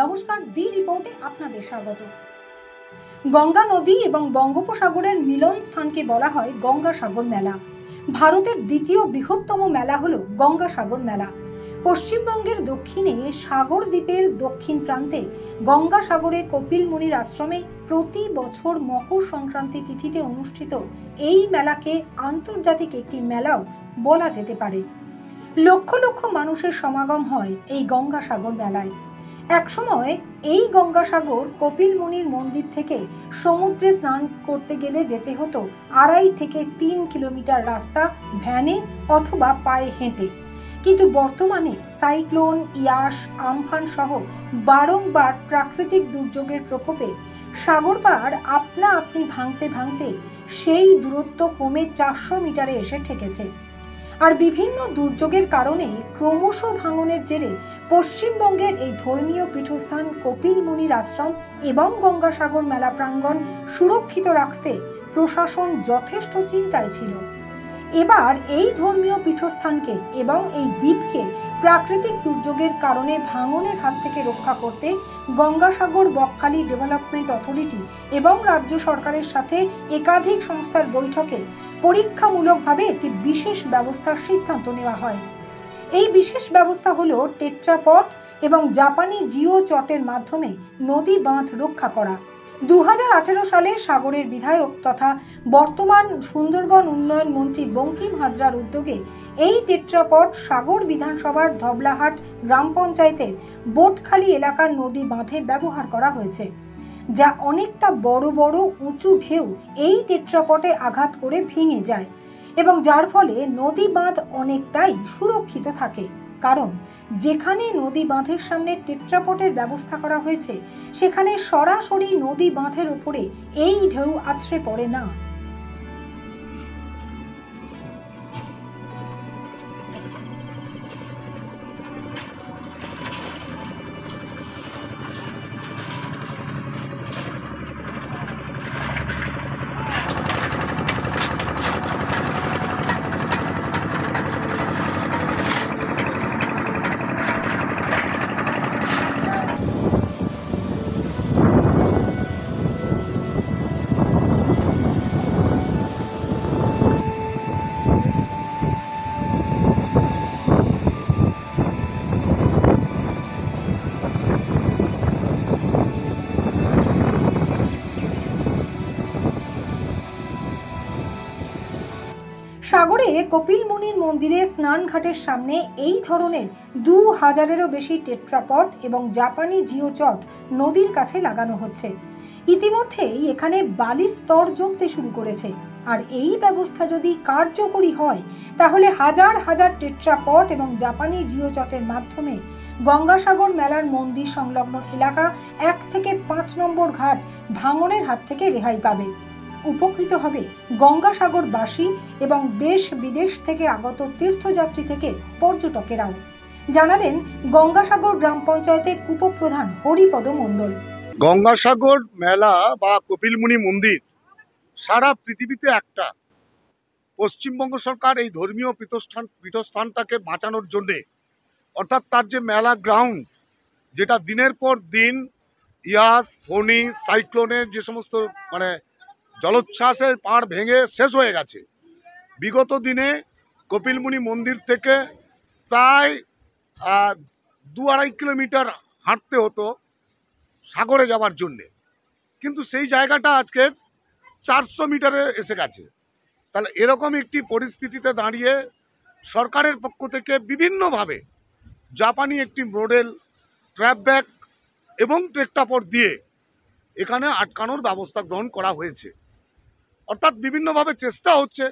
নমস্কার, দি রিপোর্টে আপনাদের স্বাগত। গঙ্গা নদী এবং বঙ্গোপসাগরের মিলন স্থানকে বলা হয় গঙ্গাসাগর মেলা। ভারতের দ্বিতীয় বৃহত্তম মেলা হল গঙ্গাসাগর মেলা। পশ্চিমবঙ্গের দক্ষিণে সাগর দ্বীপের দক্ষিণ প্রান্তে গঙ্গাসাগরে কপিল মুনির আশ্রমে প্রতি বছর মকর সংক্রান্তি তিথিতে অনুষ্ঠিত এই মেলাকে আন্তর্জাতিক একটি মেলাও বলা যেতে পারে। লক্ষ লক্ষ মানুষের সমাগম হয় এই গঙ্গাসাগর মেলায়। একসময় এই গঙ্গাসাগর কপিল মুনির মন্দির থেকে সমুদ্রে স্নান করতে গেলে যেতে হতো আড়াই থেকে তিন কিলোমিটার রাস্তা, ভ্যানে অথবা পায়ে হেঁটে। কিন্তু বর্তমানে সাইক্লোন, ইয়াস, আমফান সহ বারংবার প্রাকৃতিক দুর্যোগের প্রকোপে সাগর পাড় আপনা আপনি ভাঙতে ভাঙতে সেই দূরত্ব কমে চারশো মিটারে এসে ঠেকেছে। আর বিভিন্ন দুর্যোগের কারণে ক্রমশ ভাঙনের জেরে পশ্চিমবঙ্গের এই ধর্মীয় পীঠস্থান কপিল মুনির আশ্রম এবং গঙ্গাসাগর মেলা প্রাঙ্গণ সুরক্ষিত রাখতে প্রশাসন যথেষ্ট চিন্তায় ছিল। এবার এই ধর্মীয় পীঠস্থানকে এবং এই দ্বীপকে প্রাকৃতিক দুর্যোগের কারণে ভাঙনের হাত থেকে রক্ষা করতে গঙ্গাসাগর বকখালি ডেভেলপমেন্ট অথরিটি এবং রাজ্য সরকারের সাথে একাধিক সংস্থার বৈঠকে পরীক্ষামূলকভাবে একটি বিশেষ ব্যবস্থার সিদ্ধান্ত নেওয়া হয়। এই বিশেষ ব্যবস্থা হলো টেট্রাপট এবং জাপানি জিও চটের মাধ্যমে নদী বাঁধ রক্ষা করা। দু হাজার আঠেরো সালে সাগরের বিধায়ক তথা বর্তমান সুন্দরবন উন্নয়ন মন্ত্রী বঙ্কিম হাজরার উদ্যোগে এই টেট্রাপট সাগর বিধানসভার ধবলাহাট গ্রাম পঞ্চায়েতের বোটখালি এলাকার নদী বাঁধে ব্যবহার করা হয়েছে, যা অনেকটা বড় বড় উঁচু ঢেউ এই টেট্রাপটে আঘাত করে ভেঙে যায় এবং যার ফলে নদী বাঁধ অনেকটাই সুরক্ষিত থাকে। কারণ যেখানে নদী বাঁধের সামনে টেট্রাপটের ব্যবস্থা করা হয়েছে, সেখানে সরাসরি নদী বাঁধের ওপরে এই ঢেউ আছড়ে পড়ে না। সাগরে কপিল মুনির মন্দিরে স্নান ঘাটের সামনে এই ধরনের দু হাজারেরও বেশি টেট্রাপট এবং জাপানি জিওচট নদীর কাছে লাগানো হচ্ছে। ইতিমধ্যেই এখানে বালির স্তর জমতে শুরু করেছে। আর এই ব্যবস্থা যদি কার্যকরী হয়, তাহলে হাজার হাজার টেট্রাপট এবং জাপানি জিওচটের মাধ্যমে গঙ্গাসাগর মেলার মন্দির সংলগ্ন এলাকা এক থেকে পাঁচ নম্বর ঘাট ভাঙনের হাত থেকে রেহাই পাবে। উপকৃত হবে। গঙ্গাসাগরবাসী এবং দেশ বিদেশ থেকে আগত তীর্থযাত্রী থেকে পর্যটকেরাও। জানালেন গঙ্গাসাগর গ্রাম পঞ্চায়েতের উপপ্রধান হরিপদ মণ্ডল। গঙ্গাসাগর মেলা বা কপিলমুনি মন্দির সারা পৃথিবীতে একটা। পশ্চিমবঙ্গ সরকার এই ধর্মীয় পীঠস্থান পীঠস্থানটাকে বাঁচানোর জন্যে, অর্থাৎ তার যে মেলা গ্রাউন্ড যেটা দিনের পর দিন ইয়াস, ফণি, সাইক্লোনের যে সমস্ত মানে জলোচ্ছ্বাসের পাড় ভেঙে শেষ হয়ে গেছে। বিগত দিনে কপিলমুনি মন্দির থেকে প্রায় দু আড়াই কিলোমিটার হাঁটতে হতো সাগরে যাওয়ার জন্যে। কিন্তু সেই জায়গাটা আজকের চারশো মিটারে এসে গেছে। তাহলে এরকম একটি পরিস্থিতিতে দাঁড়িয়ে সরকারের পক্ষ থেকে বিভিন্নভাবে জাপানি একটি মডেল, ট্র্যাপ ব্যাগ এবং ট্রেকটাপট দিয়ে এখানে আটকানোর ব্যবস্থা গ্রহণ করা হয়েছে। অর্থাৎ বিভিন্নভাবে চেষ্টা হচ্ছে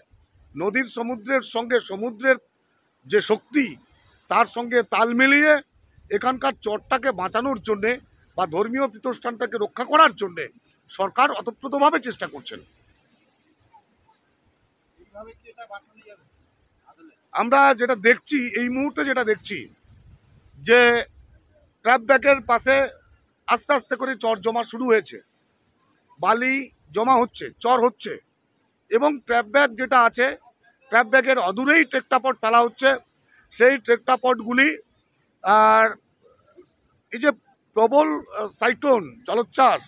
নদীর সমুদ্রের সঙ্গে সমুদ্রের যে শক্তি তার সঙ্গে তাল মিলিয়ে এখানকার চরটাকে বাঁচানোর জন্যে বা ধর্মীয় প্রতিষ্ঠানটাকে রক্ষা করার জন্যে সরকার অতপ্রতভাবে চেষ্টা করছেন। আমরা যেটা দেখছি এই মুহূর্তে যেটা দেখছি যে ট্র্যাপ ব্যাগের পাশে আস্তে আস্তে করে চর জমা শুরু হয়েছে। বালি জমা হচ্ছে, চর হচ্ছে। এবং ট্র্যাপ ব্যাগ যেটা আছে ট্র্যাপ ব্যাগের অদূরেই ট্রেকটাপট ফেলা হচ্ছে। সেই ট্রেকটাপটগুলি আর এই যে প্রবল সাইক্লোন জলোচ্ছ্বাস,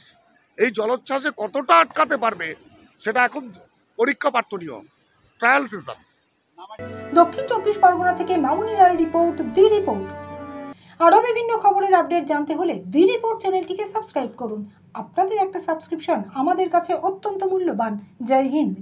এই জলোচ্ছ্বাসে কতটা আটকাতে পারবে, সেটা এখন পরীক্ষা প্রার্থনীয় ট্রায়াল সিজন দক্ষিণ চব্বিশ পরগনা থেকে মামুনি রায় রিপোর্ট দি রিপোর্ট আরও বিভিন্ন খবরের আপডেট জানতে হলে দি রিপোর্ট চ্যানেলটিকে সাবস্ক্রাইব করুন। আপনাদের একটা সাবস্ক্রিপশন আমাদের কাছে অত্যন্ত মূল্যবান। জয় হিন্দ।